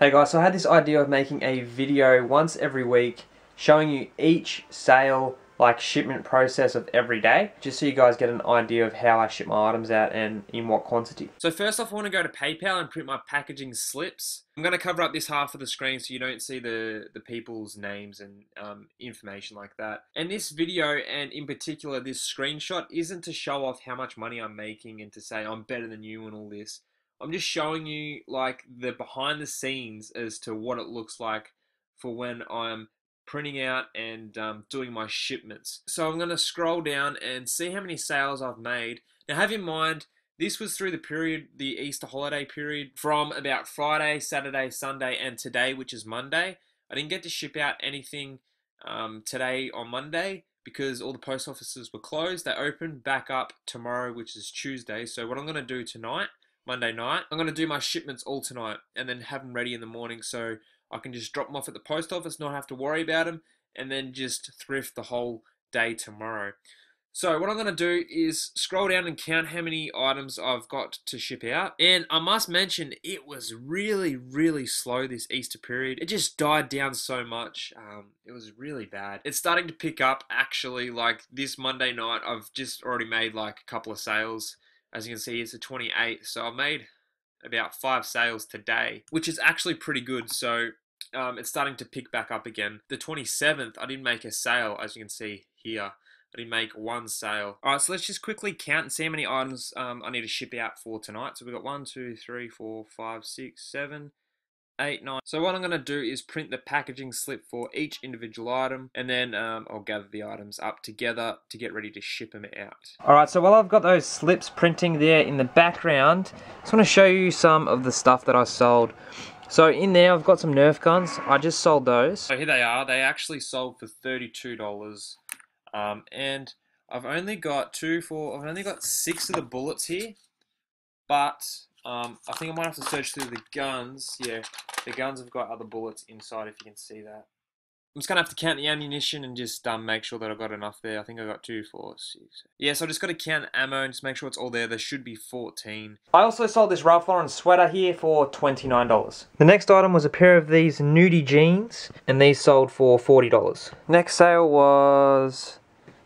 Hey guys, so I had this idea of making a video once every week showing you each sale like shipment process of every day just so you guys get an idea of how I ship my items out and in what quantity. So first off I want to go to PayPal and print my packaging slips. I'm going to cover up this half of the screen so you don't see the, the people's names and um, information like that. And this video and in particular this screenshot isn't to show off how much money I'm making and to say I'm better than you and all this. I'm just showing you like the behind the scenes as to what it looks like for when I'm printing out and um, doing my shipments. So I'm going to scroll down and see how many sales I've made. Now have in mind, this was through the period, the Easter holiday period, from about Friday, Saturday, Sunday, and today, which is Monday. I didn't get to ship out anything um, today on Monday because all the post offices were closed. They open back up tomorrow, which is Tuesday. So what I'm going to do tonight Monday night. I'm going to do my shipments all tonight and then have them ready in the morning so I can just drop them off at the post office, not have to worry about them, and then just thrift the whole day tomorrow. So what I'm going to do is scroll down and count how many items I've got to ship out. And I must mention, it was really, really slow this Easter period. It just died down so much. Um, it was really bad. It's starting to pick up actually like this Monday night. I've just already made like a couple of sales. As you can see, it's the 28th. So I made about five sales today, which is actually pretty good. So um, it's starting to pick back up again. The 27th, I didn't make a sale, as you can see here. I didn't make one sale. All right, so let's just quickly count and see how many items um, I need to ship out for tonight. So we've got one, two, three, four, five, six, seven, eight, nine. So what I'm going to do is print the packaging slip for each individual item and then um, I'll gather the items up together to get ready to ship them out. Alright, so while I've got those slips printing there in the background, I just want to show you some of the stuff that I sold. So in there I've got some Nerf guns, I just sold those. So here they are, they actually sold for $32 um, and I've only got two, four, I've only got six of the bullets here, but um, I think I might have to search through the guns. Yeah, the guns have got other bullets inside if you can see that. I'm just going to have to count the ammunition and just um, make sure that I've got enough there. I think I got two, four, six. Yeah, so I just got to count ammo and just make sure it's all there. There should be 14. I also sold this Ralph Lauren sweater here for $29. The next item was a pair of these nudie jeans, and these sold for $40. Next sale was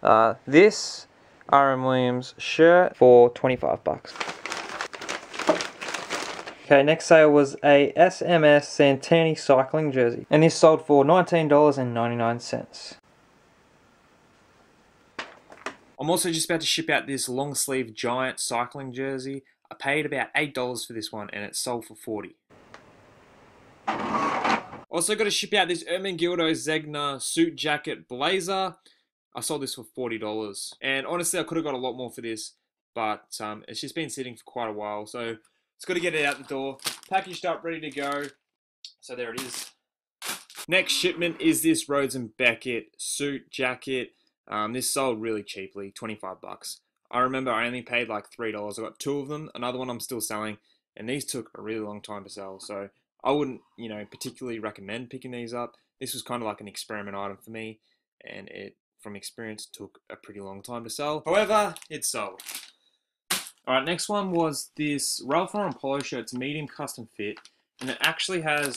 uh, this RM Williams shirt for 25 bucks. Okay, next sale was a SMS Santini cycling jersey. And this sold for $19.99. I'm also just about to ship out this long sleeve giant cycling jersey. I paid about $8 for this one and it sold for 40 Also got to ship out this Ermenegildo Zegna suit jacket blazer. I sold this for $40. And honestly, I could have got a lot more for this, but um, it's just been sitting for quite a while. So it's got to get it out the door, packaged up, ready to go. So there it is. Next shipment is this Rhodes and Beckett suit jacket. Um, this sold really cheaply, 25 bucks. I remember I only paid like $3. I got two of them, another one I'm still selling, and these took a really long time to sell. So I wouldn't, you know, particularly recommend picking these up. This was kind of like an experiment item for me, and it, from experience, took a pretty long time to sell. However, it sold. All right, next one was this Ralph Lauren polo shirt. It's medium custom fit, and it actually has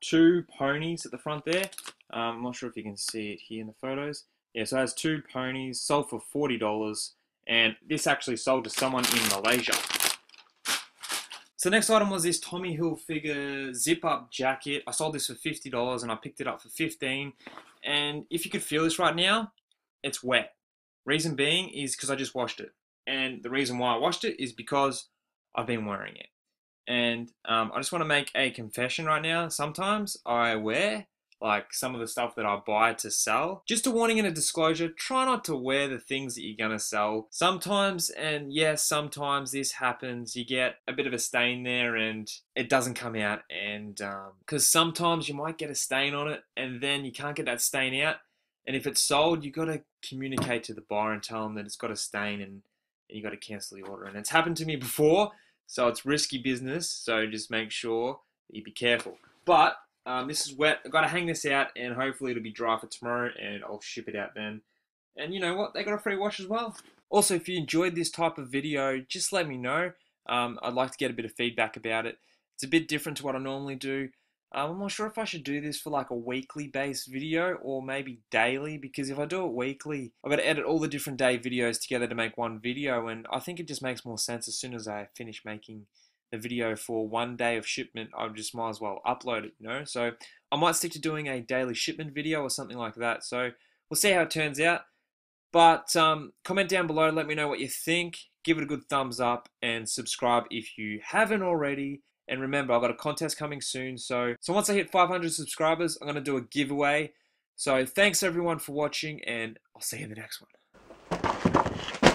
two ponies at the front there. Um, I'm not sure if you can see it here in the photos. Yeah, so it has two ponies, sold for $40, and this actually sold to someone in Malaysia. So next item was this Tommy Hilfiger zip-up jacket. I sold this for $50 and I picked it up for 15 And if you could feel this right now, it's wet. Reason being is because I just washed it. And the reason why I washed it is because I've been wearing it. And um, I just want to make a confession right now. Sometimes I wear like some of the stuff that I buy to sell. Just a warning and a disclosure, try not to wear the things that you're gonna sell. Sometimes, and yes, sometimes this happens, you get a bit of a stain there and it doesn't come out and because um, sometimes you might get a stain on it and then you can't get that stain out and if it's sold, you've gotta communicate to the buyer and tell them that it's got a stain and you got to cancel the order. And it's happened to me before, so it's risky business. So just make sure you be careful. But um, this is wet. I've got to hang this out, and hopefully it'll be dry for tomorrow, and I'll ship it out then. And you know what? They got a free wash as well. Also, if you enjoyed this type of video, just let me know. Um, I'd like to get a bit of feedback about it. It's a bit different to what I normally do. Um, I'm not sure if I should do this for like a weekly based video or maybe daily because if I do it weekly, I've got to edit all the different day videos together to make one video, and I think it just makes more sense as soon as I finish making the video for one day of shipment, I just might as well upload it, you know? So I might stick to doing a daily shipment video or something like that. So we'll see how it turns out. But um, comment down below, let me know what you think. Give it a good thumbs up and subscribe if you haven't already. And remember, I've got a contest coming soon. So, so once I hit 500 subscribers, I'm going to do a giveaway. So thanks everyone for watching and I'll see you in the next one.